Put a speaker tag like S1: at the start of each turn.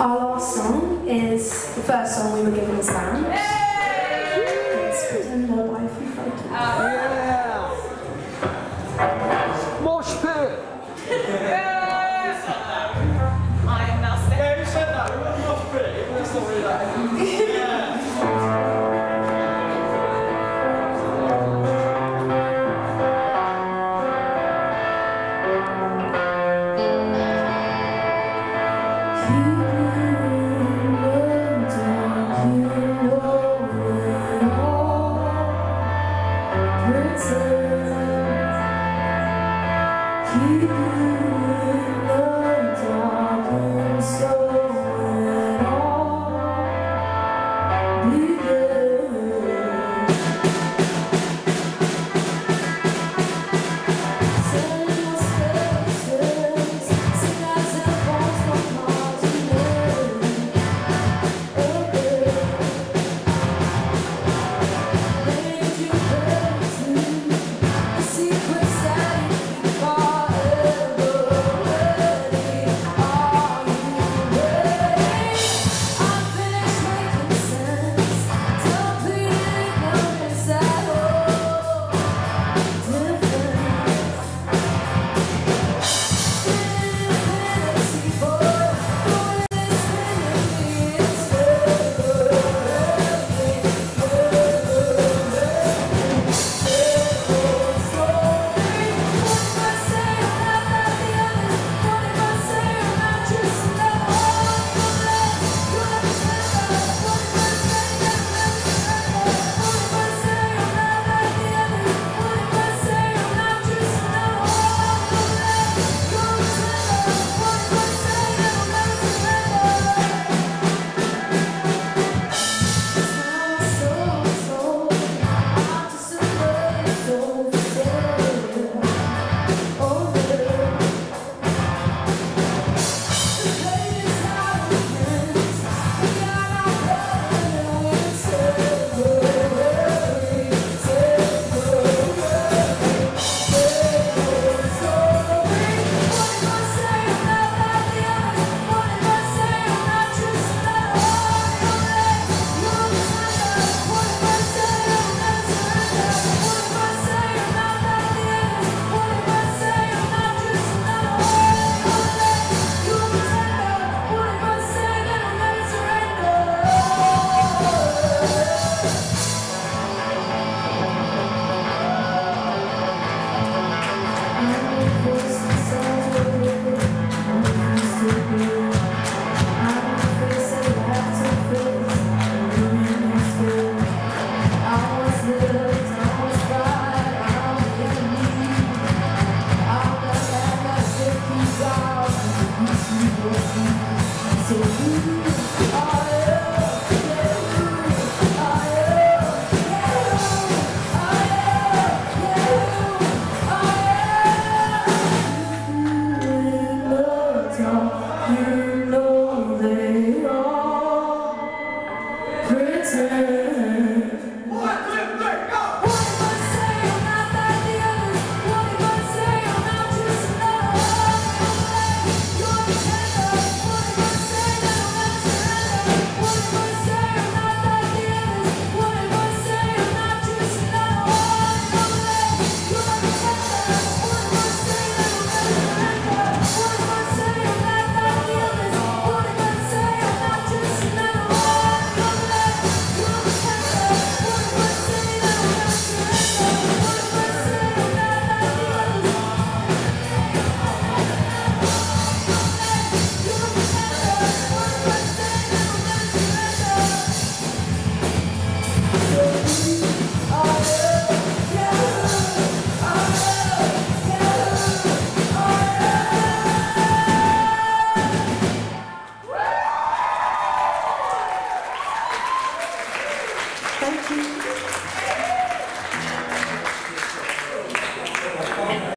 S1: Our last song is the first song we were given as band. It's Pretender by
S2: Love darkens
S1: so